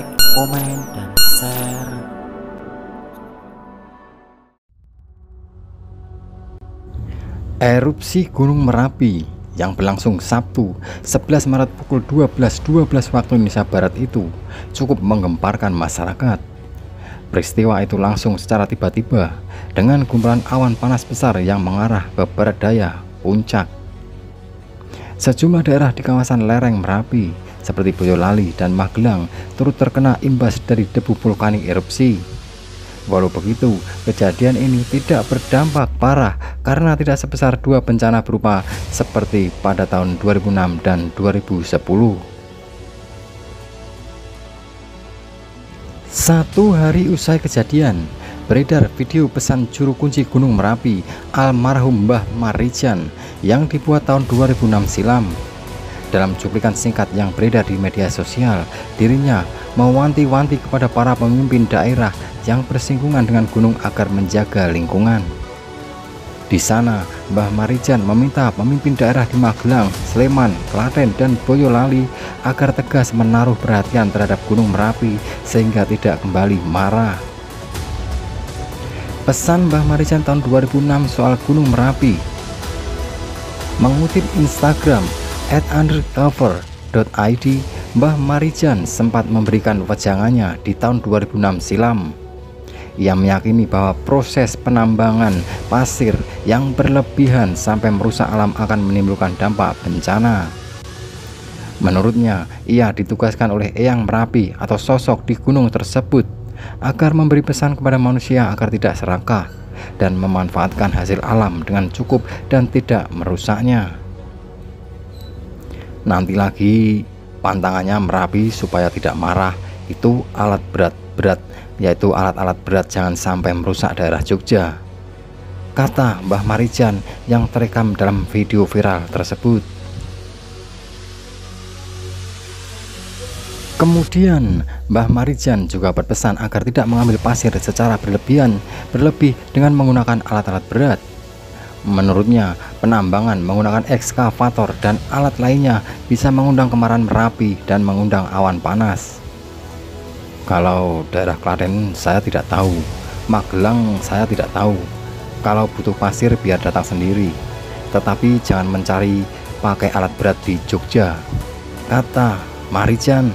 like, komen, dan share. Erupsi Gunung Merapi yang berlangsung Sabtu 11 Maret pukul 12.12 waktu Indonesia Barat itu cukup menggemparkan masyarakat. Peristiwa itu langsung secara tiba-tiba dengan gumpalan awan panas besar yang mengarah ke barat daya, puncak. Sejumlah daerah di kawasan lereng Merapi seperti Boyolali dan Magelang turut terkena imbas dari debu vulkanik erupsi. Walau begitu, kejadian ini tidak berdampak parah karena tidak sebesar dua bencana berupa seperti pada tahun 2006 dan 2010. Satu hari usai kejadian, beredar video pesan juru kunci Gunung Merapi almarhum Mbah Marijan yang dibuat tahun 2006 silam. Dalam cuplikan singkat yang beredar di media sosial, dirinya mewanti-wanti kepada para pemimpin daerah yang bersinggungan dengan gunung agar menjaga lingkungan. Di sana, Mbah Marijan meminta pemimpin daerah di Magelang, Sleman, Klaten, dan Boyolali agar tegas menaruh perhatian terhadap Gunung Merapi sehingga tidak kembali marah. Pesan Mbah Marijan tahun 2006 soal Gunung Merapi Mengutip Instagram at undercover.id Mbah Marijan sempat memberikan wejangannya di tahun 2006 silam ia meyakini bahwa proses penambangan pasir yang berlebihan sampai merusak alam akan menimbulkan dampak bencana. Menurutnya, ia ditugaskan oleh Eyang Merapi atau sosok di gunung tersebut agar memberi pesan kepada manusia agar tidak serakah dan memanfaatkan hasil alam dengan cukup dan tidak merusaknya. Nanti lagi pantangannya Merapi supaya tidak marah itu alat berat-berat yaitu alat-alat berat jangan sampai merusak daerah Jogja. Kata Mbah Marijan yang terekam dalam video viral tersebut. Kemudian Mbah Marijan juga berpesan agar tidak mengambil pasir secara berlebihan berlebih dengan menggunakan alat-alat berat. Menurutnya, penambangan menggunakan ekskavator dan alat lainnya bisa mengundang kemarahan Merapi dan mengundang awan panas. Kalau daerah Klaten saya tidak tahu, Magelang saya tidak tahu. Kalau butuh pasir biar datang sendiri, tetapi jangan mencari pakai alat berat di Jogja. Kata Marijan.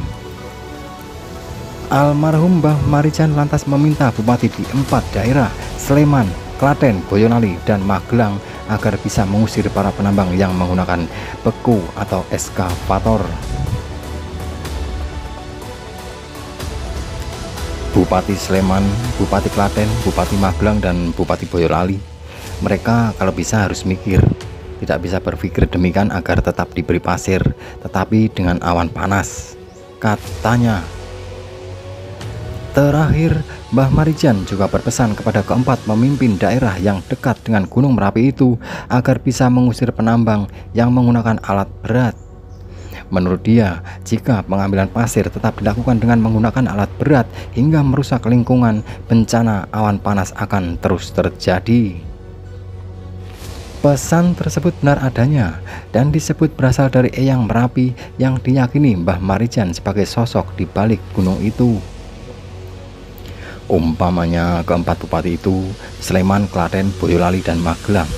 Almarhum Mbah Marijan lantas meminta bupati di empat daerah Sleman, Klaten, Boyolali, dan Magelang agar bisa mengusir para penambang yang menggunakan beku atau eskavator. Bupati Sleman, Bupati Klaten, Bupati Magelang, dan Bupati Boyolali. Mereka kalau bisa harus mikir, tidak bisa berpikir demikian agar tetap diberi pasir, tetapi dengan awan panas. Katanya. Terakhir, Mbah Marijan juga berpesan kepada keempat pemimpin daerah yang dekat dengan Gunung Merapi itu agar bisa mengusir penambang yang menggunakan alat berat Menurut dia, jika pengambilan pasir tetap dilakukan dengan menggunakan alat berat hingga merusak lingkungan, bencana awan panas akan terus terjadi. Pesan tersebut benar adanya dan disebut berasal dari Eyang Merapi yang diyakini Mbah Marijan sebagai sosok di balik gunung itu. Umpamanya keempat bupati itu, Sleman, Klaten, Boyolali, dan Magelang,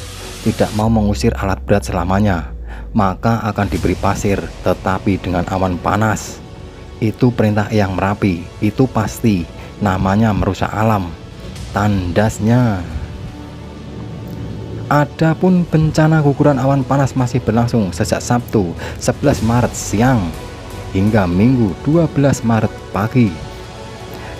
tidak mau mengusir alat berat selamanya maka akan diberi pasir tetapi dengan awan panas. Itu perintah yang merapi itu pasti namanya merusak alam. Tandasnya. Adapun bencana guguran awan panas masih berlangsung sejak Sabtu 11 Maret siang hingga Minggu 12 Maret pagi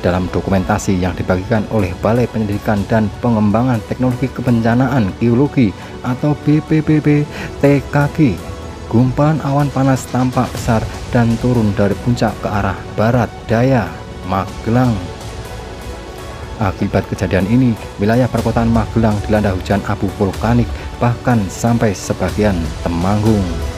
dalam dokumentasi yang dibagikan oleh Balai Penyelidikan dan Pengembangan Teknologi Kebencanaan Geologi atau BPBB TKG gumpalan awan panas tampak besar dan turun dari puncak ke arah barat daya Magelang Akibat kejadian ini, wilayah perkotaan Magelang dilanda hujan abu vulkanik bahkan sampai sebagian Temanggung.